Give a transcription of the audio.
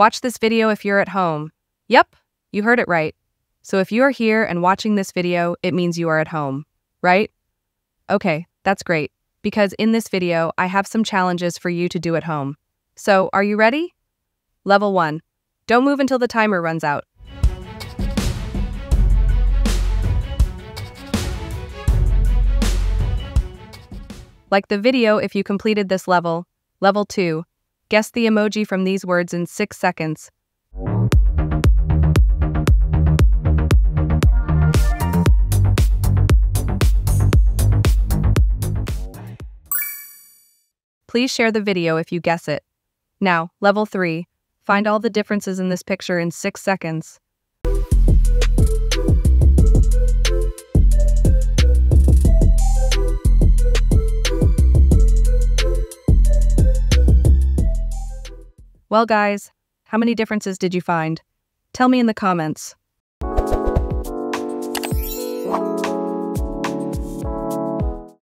Watch this video if you're at home. Yep, you heard it right. So if you are here and watching this video, it means you are at home, right? Okay, that's great, because in this video, I have some challenges for you to do at home. So, are you ready? Level 1. Don't move until the timer runs out. Like the video if you completed this level. Level 2. Guess the emoji from these words in 6 seconds. Please share the video if you guess it. Now, level 3. Find all the differences in this picture in 6 seconds. Well, guys, how many differences did you find? Tell me in the comments.